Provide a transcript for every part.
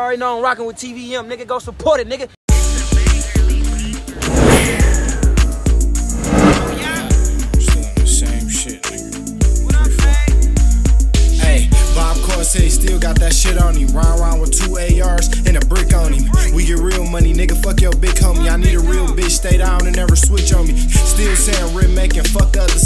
already know I'm rocking with TVM. Nigga, go support it, nigga. Corsair still got that shit on him. Round round with two ARs and a brick on him. We get real money, nigga. Fuck your big homie. I need a real bitch. Stay down and never switch on me. Still saying rip making, fuck the other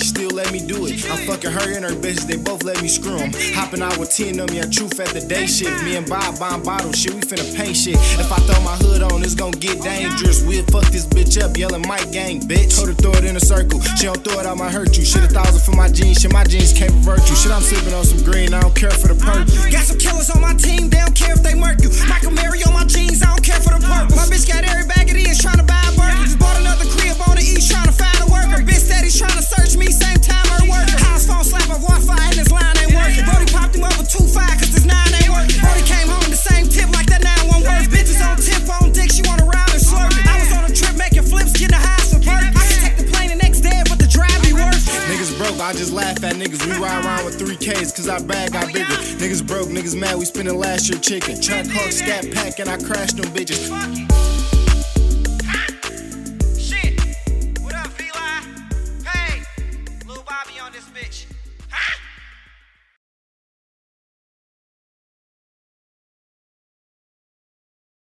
she still let me do it. I'm fucking her and her bitches, they both let me screw 'em. Hopping out with 10 of me, a truth at the day shift. Me and Bob buying bottles, shit, we finna paint shit. If I throw my hood on, it's gon' get dangerous. We'll fuck this bitch up, yelling Mike gang, bitch. Told her throw it in a circle, she don't throw it, I might hurt you. Shit, a thousand for my jeans, shit, my jeans can't revert you. Shit, I'm sipping on some green, I don't care for the purple. Got some killers on my team, they don't care if they Just laugh at niggas. We ride around with 3Ks, cause our bag got bigger. Niggas broke, niggas mad, we spending last year chicken. Track hawk, scat pack, and I crashed them bitches. bitch.